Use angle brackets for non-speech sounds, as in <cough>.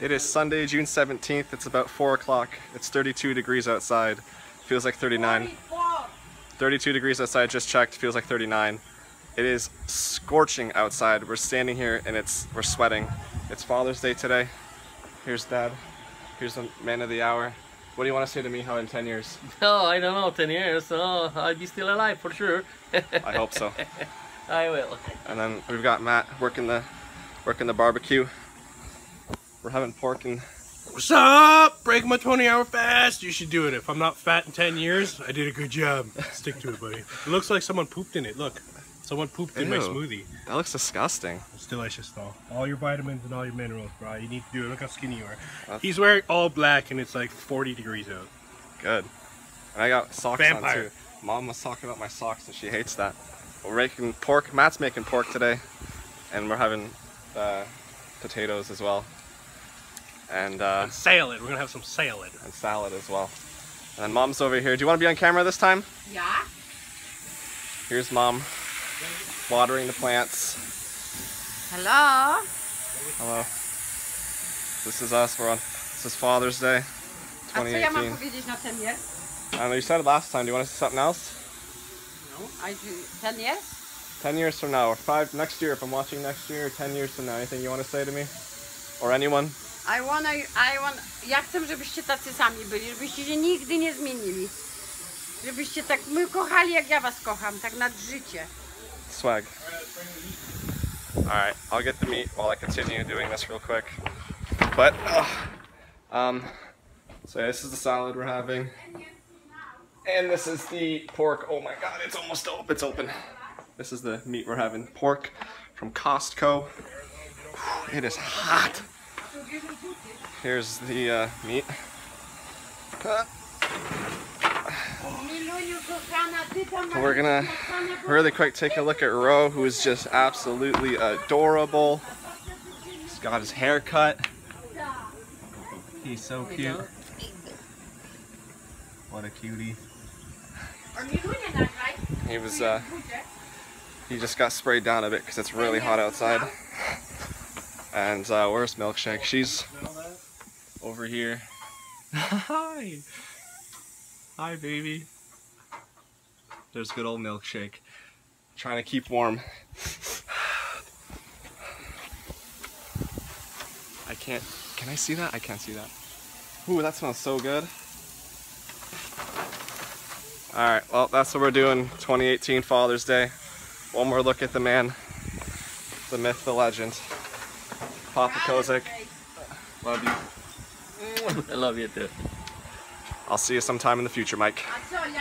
It is Sunday, June 17th. It's about 4 o'clock. It's 32 degrees outside. Feels like 39. 32 degrees outside, just checked. Feels like 39. It is scorching outside. We're standing here and it's we're sweating. It's Father's Day today. Here's Dad. Here's the man of the hour. What do you want to say to me how in 10 years? <laughs> Oh, I don't know, 10 years. Oh, I'll be still alive for sure. <laughs> I hope so. <laughs> I will. And then we've got Matt working the working the barbecue. We're having pork and What's up? Break my 20 hour fast. You should do it. If I'm not fat in 10 years, I did a good job. Stick to it, buddy. It looks like someone pooped in it. Look. Someone pooped in my smoothie. that looks disgusting. It's delicious though. All your vitamins and all your minerals, bro. You need to do it. Look how skinny you are. That's- He's wearing all black and it's like 40 degrees out. Good. And I got socks Vampire. on too. Mom was talking about my socks and she hates that. We're making pork. Matt's making pork today, and we're having uh, potatoes as well, and uh, And salad. We're gonna have some salad. and salad as well. And then Mom's over here. Do you want to be on camera this time? Yeah. Here's Mom watering the plants. Hello. Hello. This is us. We're on. This is Father's Day, A co ja mam 2018. powiedzieć na ten years? I know you said it last time. Do you want to say something else? No. I do ten years? 10 years from now, or five next year, if I'm watching next year, 10 years from now, anything you want to say to me? Or anyone? I wanna, I want, ja chcę, żebyście tacy sami byli, żebyście się nigdy nie zmienili. Żebyście tak my kochali, jak ja was kocham, tak nad życie. Swag. Alright, I'll get the meat while I continue doing this real quick. But, ugh. um, so yeah, this is the salad we're having. And this is the pork. Oh my god, it's almost open. It's open. This is the meat we're having. Pork from Costco. It is hot. Here's the uh, meat. We're gonna really quick take a look at Ro, who is just absolutely adorable. He's got his hair cut. He's so cute. What a cutie. He was, uh, he just got sprayed down a bit because it's really hot outside. And uh, where's Milkshake? She's over here. Hi. Hi, baby. There's good old Milkshake. Trying to keep warm. I can't. Can I see that? I can't see that. Ooh, that smells so good. Alright, well, that's what we're doing 2018 Father's Day. One more look at the man, the myth, the legend. Papa Kozik. Love you. I love you too. I'll see you sometime in the future, Mike. A co, ja